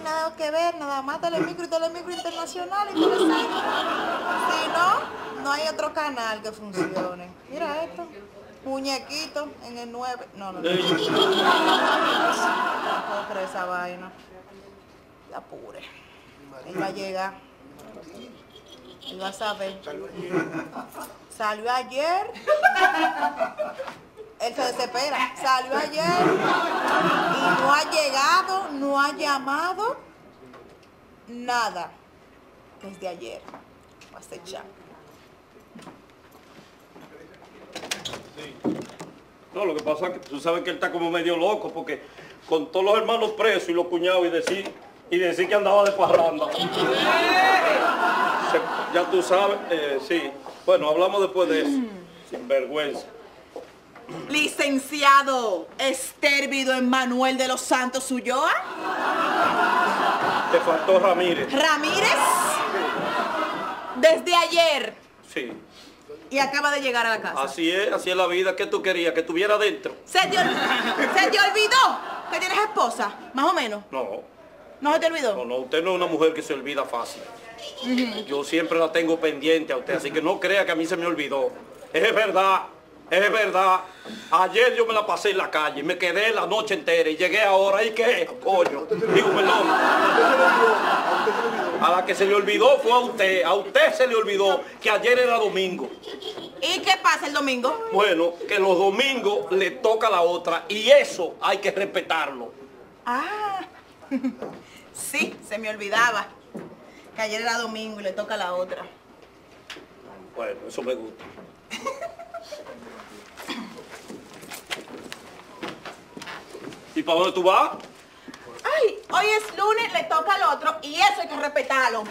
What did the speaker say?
nada que ver, nada más Telemicro y Telemicro Internacional y. Si no, no hay otro canal que funcione. Mira esto. Muñequito en el 9. No, no, no. Puedo esa vaina. La apure. Él va a llegar. Él va a saber. Salió ayer. Él se desespera. Salió ayer no ha llegado, no ha llamado nada desde ayer. Va a acechar. No, lo que pasa es que tú sabes que él está como medio loco porque con todos los hermanos presos y los cuñados y decir, y decir que andaba de parranda. Ya tú sabes, eh, sí. Bueno, hablamos después de eso. Sin vergüenza. Licenciado Estérvido Emanuel de los Santos Ulloa. Te faltó Ramírez. Ramírez. Desde ayer. Sí. Y acaba de llegar a la casa. Así es, así es la vida. ¿Qué tú querías? Que estuviera dentro. ¿Se te, ¿Se te olvidó que tienes esposa? Más o menos. No, ¿No se te olvidó? no, no. Usted no es una mujer que se olvida fácil. Yo siempre la tengo pendiente a usted, así que no crea que a mí se me olvidó. Es verdad, es verdad. Ayer yo me la pasé en la calle, me quedé la noche entera y llegué ahora. ¿Y qué? Coño. Digo, perdón. A la que se le olvidó fue a usted. A usted se le olvidó que ayer era domingo. ¿Y qué pasa el domingo? Bueno, que los domingos le toca a la otra y eso hay que respetarlo. Ah, sí, se me olvidaba. Que ayer era domingo y le toca a la otra. Bueno, eso me gusta. ¿Y para dónde tú vas? Ay, hoy es lunes, le toca al otro y eso hay que respetarlo.